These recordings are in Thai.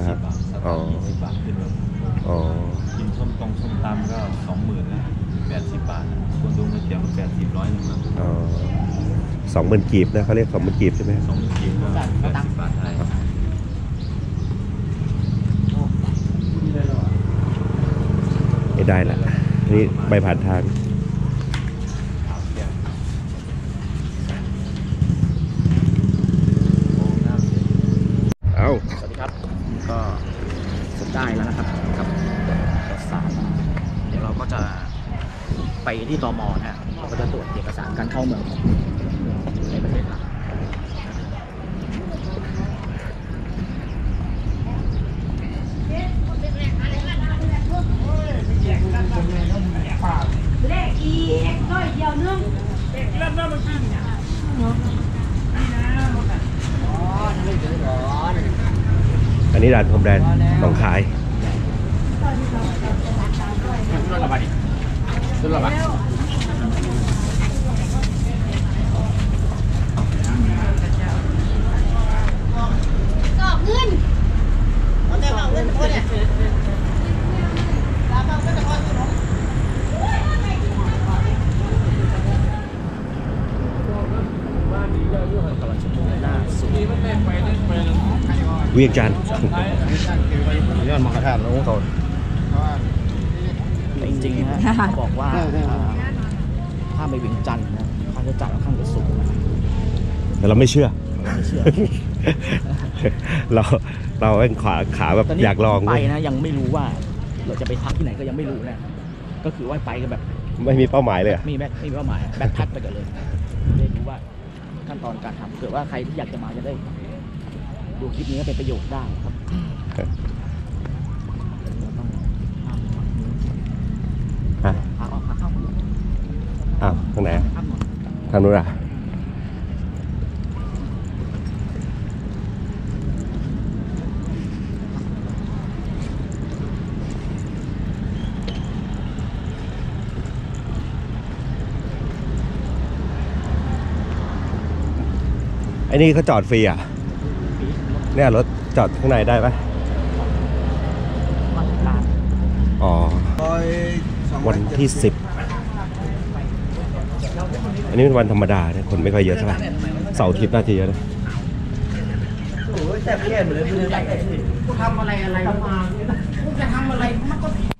เอาละครับสิบบาทอ๋อยี่สิบบาทขึ้นแบบอ๋อกินส้มตรงส้มตำก็สองหมื่นแล้วแปดสิบบาทคนดูก๋วยเตี๋ยวก็แปดสิบร้อยหนึ่งแล้วอ๋อสองหมื่นกีบนะเขาเรียกสองหมื่นกีบใช่ไหมสองหมื่นกินก็แปดสิบบาทไทยไม่ได้ละนี่ใบผ่านทาง เอา สวัสดีครับ ก็สุดได้แล้วนะครับกับเอกสารเดี๋ยวเราก็จะไปที่ตมนะฮะเราก็จะตรวจเอ การการเข้าเมืองของในประเทศเราเลขอีกร้อยเดียวนึงอันนี้ร้านผมแดนหนองคายกอบเงินเอาแต่เอาเงินคนเนี่ยรับเอาเงินแต่คนขนม หน้าสุด เวียงจันทร์ย้อนมากระทานลงโทษแต่จริงๆนะฮะเขาบอกว่าอ่าถ้าไปเวียงจันทร์นะค่าใช้จ่ายค่อนข้างจะสูงนะแต่เราไม่เชื่อ เราไม่เชื่อเราเราเองขาขาแบบตนนี้อยากลองไปเว้ยนะยังไม่รู้ว่า เราจะไปพักที่ไหนก็ยังไม่รู้นะก็คือว่าไปกันแบบ ไม่มีเป้าหมายเลยอะไม่มีแบ็คไม่มีเป้าหมายแบ็คพัดไปกันเลยไม่ได้รู้ว่าขั้นตอนการทำเกิดว่าใครที่อยากจะมาจะได้ ดูคลิปนี้ก็เป็นประโยชน์ได้ครับเราต้องข้ามฝั่งนู้นฮะพาออกพาเข้าฝั่งนู้นอ้าวทางไหนอะข้ามหนนทางนู้นอะไอ้นี่เขาจอดฟรีอะ เนี่ยรถจอดข้างในได้ปะมาถึงร้านอ๋อ วันที่สิบอันนี้เป็นวันธรรมดาเนี่ยคนไม่ค่อยเยอะเท่าไหร่เสาร์อาทิตย์น่าจะเยอะนะทำอะไรอะไรมาจะทำอะไรมันก็เข้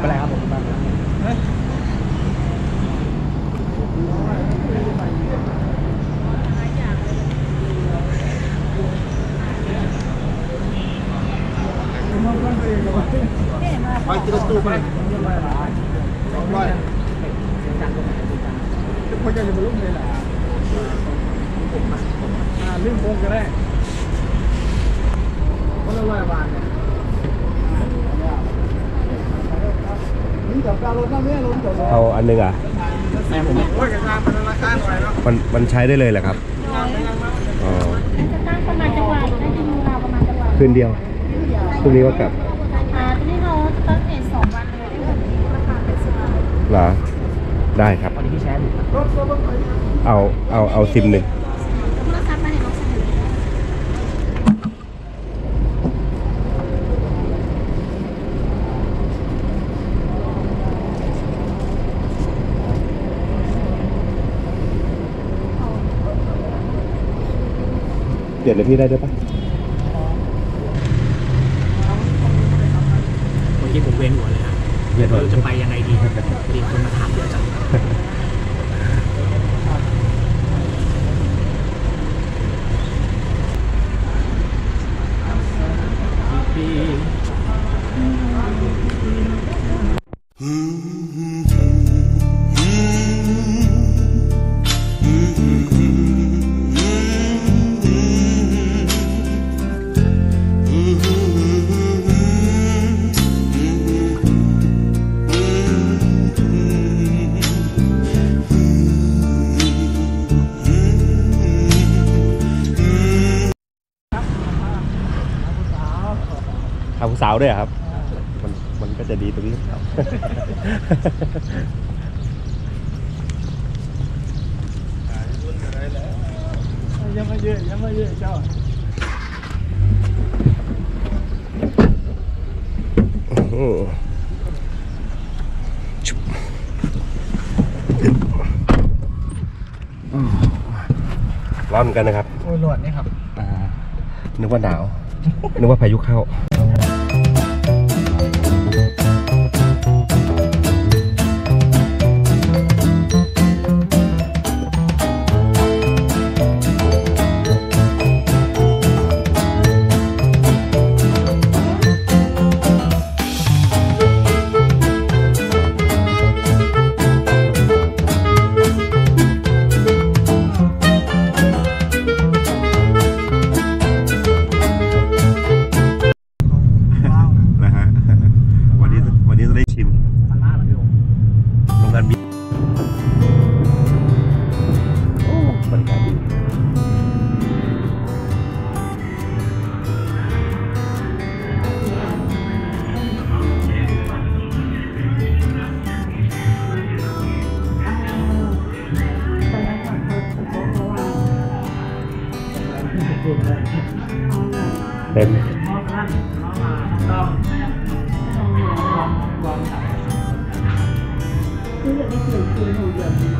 เป็นไรครับผม ไปกินตู้ไปสองร้อยพอจะจะมาลุ่มเลยล่ะอ่าลิ่มโป่งก็ได้คนละร้อยบาทเนี่ยนี่จับการรถน้ำ เนี่ยลงจอดเอาอันหนึงอะแม่ผมโอ้ยกระจายเป็นราคาหน่อยเนาะมันมันใช้ได้เลยเหรอครับอ๋อจะตั้งประมาณจังหวัดได้ที่มือเราประมาณจังหวัดคืนเดียวพรุ่งนี้ก็กลับอ่าทีนี้เราจะตั้งเอสองวันเลยได้แบบนี้ราคาเป็นสิบเหรอได้ครับวันนี้พี่แชร์อยู่ครับ เอา เอา เอาซิมหนึ่ง โทรศัพท์มาให้น้องเสนอ เปลี่ยนเลยพี่ได้ด้วยปะเมื่อกี้ผมเวียนหัวเลยครับเวียนหัวเราจะไป สาวด้วยเหรอครับ มันมันก็จะดีตรงนี้ครับ ยังไม่เยอะยังไม่เยอะเจ้าอืมชุบร้อนเหมือนกันนะครับโอ้ยหลวดนี่ครับอ่านึกว่าหนาว นึกว่าพายุเข้า เต็มคืออยากได้เสียงคืนของเดือนนี้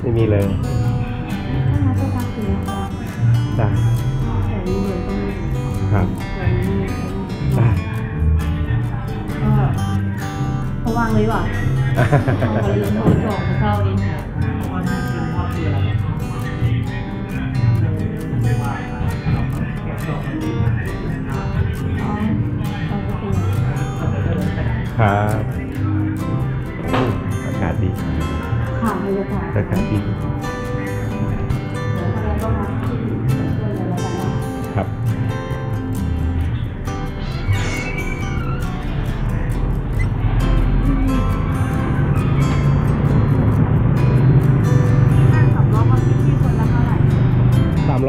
ไม่มีเลยถ้ามาต้องการคืนนะคะได้แต่มีเดือนต้องครับแต่มีได้ก็เขาวางเลยว่ะเขาเลยโทรจองเข้าเอง ค่ะอ๋อเอาไปเป็นครับอืมอากาศดีข่าวบรรยากาศอากาศดี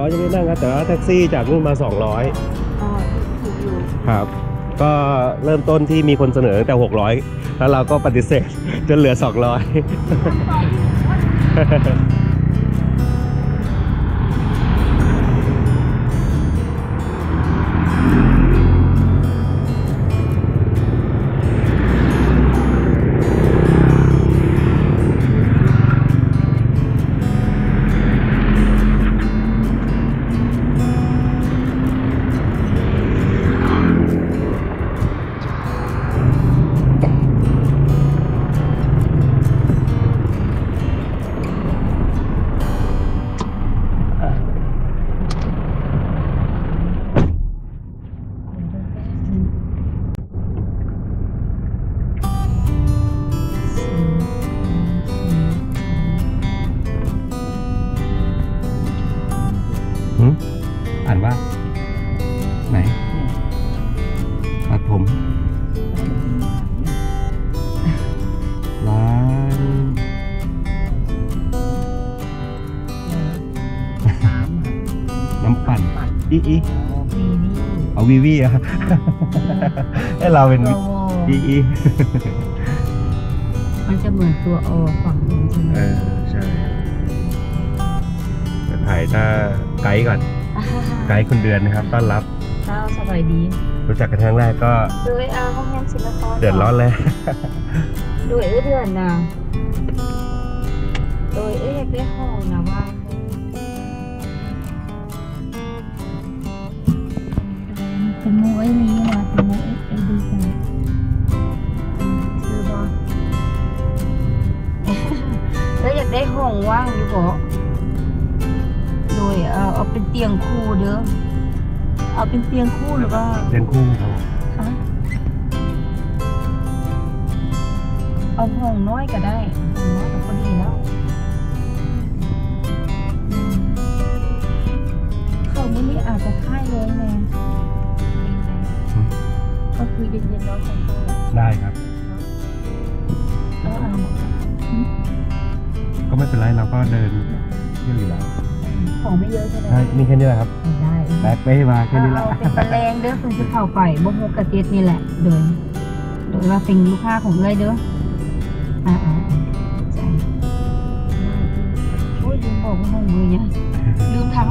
200ยังไม่นั่งนะแต่ว่าแท็กซี่จากนู่นมา อ๋อถูกอยครับ ก็เริ่มต้นที่มีคนเสนอตั้งแต่ 600 แล้วเราก็ปฏิเสธ จนเหลือ 200 ตอน อีอีเอาวีวีอะให้เราเป็นอีอีมันจะเหมือนตัวโอฝั่งนู้นใช่ไหมเออใช่เดี๋ยวถ่ายถ้าไกด์ก่อน ไกด์คุณเดือนนะครับ ต้อนรับเจ้าสบายดี รู้จักกันครั้งแรกก็โดยอาห้องแรมศิลปะเดือดร้อนแล้วโดยเอื้อเดือนนะโดยเอื้ออยากได้ห้องนะ ตียงคู่เด้อ เอาเป็นเตียงคู่หรือว่าเรียนคู่ครับคะเอาห้องน้อยก็ได้ห้องน้อยก็พอดีแล้วอืมเขาไม่นี่อาจจะค่ายแรงแน่ก็คือเย็นๆเนาะของเขาได้ครับแล้วอันก็ไม่เป็นไรเราก็เดินเที่ยวอยู่แล้วพอ ของไม่เยอะใช่ไหมใช่มีแค่นี้แหละครับ ได้แบกไปมาแค่นี้ละเอาเป็นแมลงเด้อคุณจะเข้าไปบ่ฮู้กระเจ็ดนี่แหละโดยโดยว่าเป็นลูกค้าของเอ้ยเด้ออ่าอ่าอ่าใจโอ้ยลืมบอกว่าห้องมือเนี่ยลืมทำ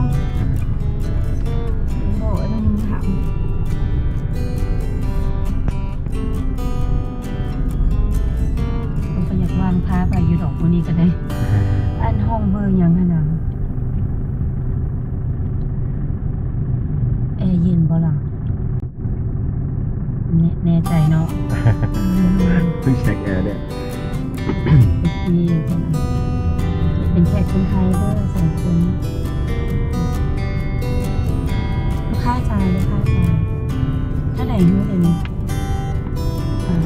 ลืมบอกว่าต้องลืมทำผมก็อยากวางพาไปอยู่ดอกวันนี้ก็ได้ อันห้องเบอร์ยังขนาดแอร์เย็นบ่ล่ะแน่แน่ใจเนาะเพิ่งเช็คแอร์เนี่ยโอเคเป็นแขกคนไทยเด้อสองคนลูกค้าจ่ายลูกค้าจ่ายถ้าไหนรู้เลยนี่อ่า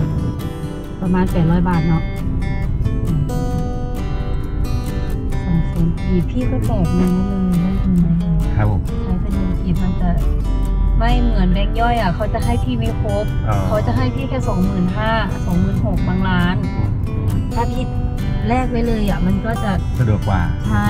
ประมาณแปดร้อยบาทเนาะสองแสนกีบพี่ก็แจกเงินเลยได้ทำไมครับผมใช้เป็นเงินกีบมันจะ ไม่เหมือนแบงค์ย่อยอะเขาจะให้พี่ไม่ครบอ๋อ เขาจะให้พี่แค่สองหมื่นห้าสองหมื่นหกบางร้าน ถ้าพี่แลกไว้เลยอะมันก็จะสะดวกกว่าใช่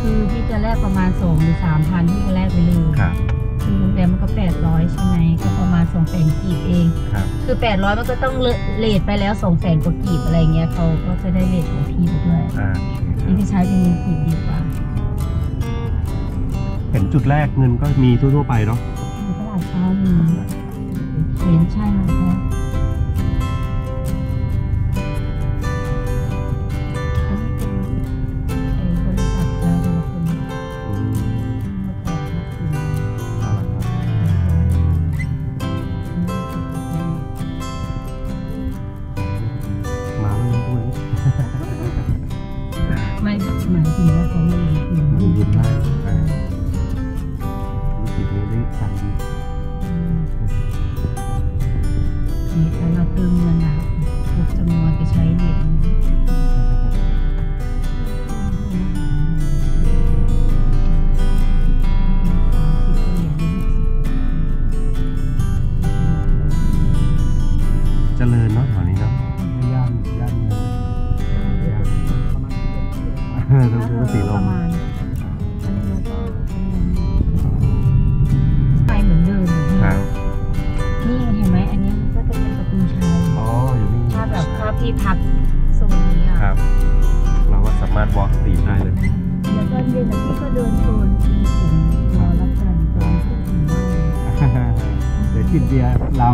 คือพี่จะแลกประมาณสองหรือสามพันพี่ก็แลกไปเลยครับคือโรงแรมมันก็แปดร้อยใช่ไหมก็ประมาณสองแสนกีบเอง ครับ คือแปดร้อยมันก็ต้องเลทไปแล้วสองแสนกว่ากีบอะไรเงี้ยเขาก็จะได้เลทของพี่ไปด้วยอ่านี่พี่ใช้เป็นเงินกีบดีกว่า เห็นจุดแรกเงินก็มีทั่วๆไปเนาะ ในตลา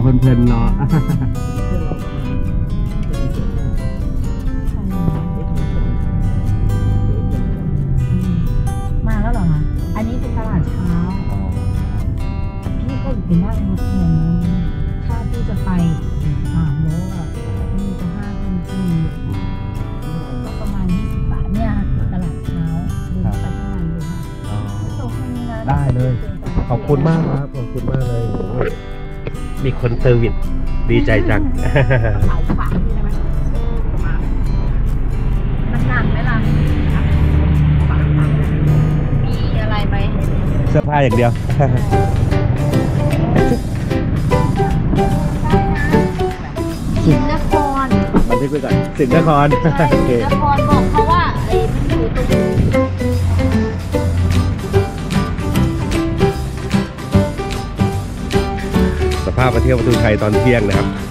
เพลินๆเนาะมาแล้วเหรอคะอันนี้เป็นตลาดเช้า พี่ก็อยู่เป็นหน้ารถแทนนะถ้าพี่จะไปอีกสามโลอะมีจะห้าพันกีก็ประมาณยี่สิบบาทเนี่ยตลาดเช้าเดินไปข้างในเลยค่ะส่งแค่นี้นะได้เลย ขอบคุณมากครับ ขอบคุณมากเลยโอ้ย มีคนเซอร์วิสดีใจจัง เอาฝากพี่ได้ไหมมันหนักไหมล่ะมีอะไรไหมเสื้อผ้าอย่างเดียว สิงห์นครบันทึกไปก่อนสิงห์นครใช่โอเคสิงห์นครบอกเขา สภาพมาเที่ยวประตูชัยตอนเที่ยงนะครับ